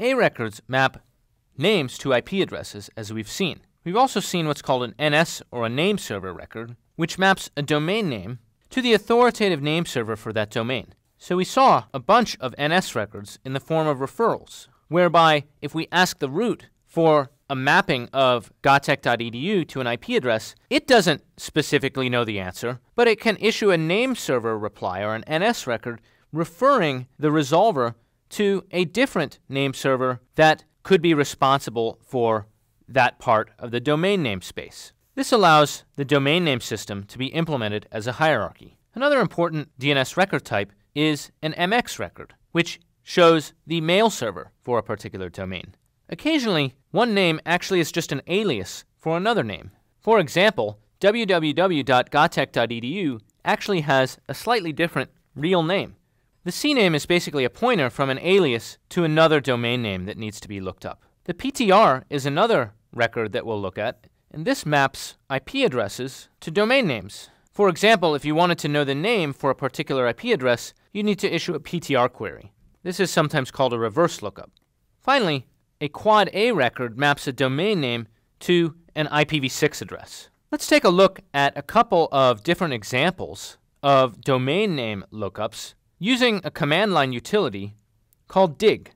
A records map names to IP addresses, as we've seen. We've also seen what's called an NS or a name server record, which maps a domain name to the authoritative name server for that domain. So we saw a bunch of NS records in the form of referrals, whereby if we ask the root for a mapping of gatech.edu to an IP address, it doesn't specifically know the answer, but it can issue a name server reply or an NS record referring the resolver to a different name server that could be responsible for that part of the domain namespace. This allows the domain name system to be implemented as a hierarchy. Another important DNS record type is an MX record, which shows the mail server for a particular domain. Occasionally, one name actually is just an alias for another name. For example, www.gatech.edu actually has a slightly different real name. The CNAME is basically a pointer from an alias to another domain name that needs to be looked up. The PTR is another record that we'll look at, and this maps IP addresses to domain names. For example, if you wanted to know the name for a particular IP address, you need to issue a PTR query. This is sometimes called a reverse lookup. Finally, a quad A record maps a domain name to an IPv6 address. Let's take a look at a couple of different examples of domain name lookups using a command line utility called dig.